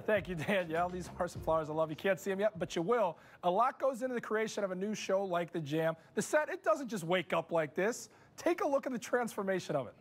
Thank you, Danielle. These are some flowers I love. You can't see them yet, but you will. A lot goes into the creation of a new show like The Jam. The set, it doesn't just wake up like this. Take a look at the transformation of it.